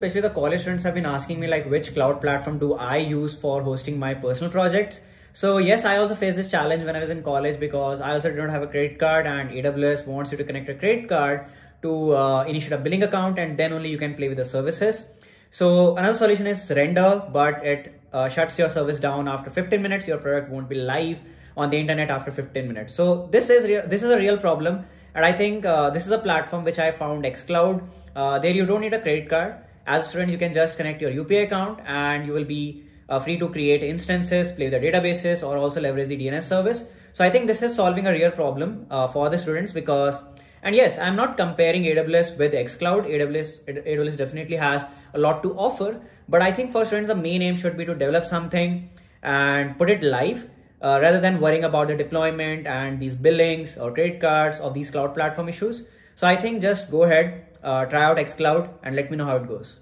especially the college students have been asking me like which cloud platform do I use for hosting my personal projects. So yes, I also faced this challenge when I was in college because I also did not have a credit card and AWS wants you to connect a credit card to uh, initiate a billing account and then only you can play with the services. So another solution is Render, but it uh, shuts your service down after 15 minutes. Your product won't be live on the internet after 15 minutes. So this is this is a real problem. And I think uh, this is a platform which I found Excloud. Uh, there you don't need a credit card as a student, you can just connect your UPI account and you will be uh, free to create instances, play with the databases or also leverage the DNS service. So I think this is solving a real problem uh, for the students because, and yes, I'm not comparing AWS with Excloud. AWS, AWS definitely has a lot to offer, but I think for students, the main aim should be to develop something and put it live uh, rather than worrying about the deployment and these billings or credit cards of these cloud platform issues. So I think just go ahead, uh, try out Excloud and let me know how it goes.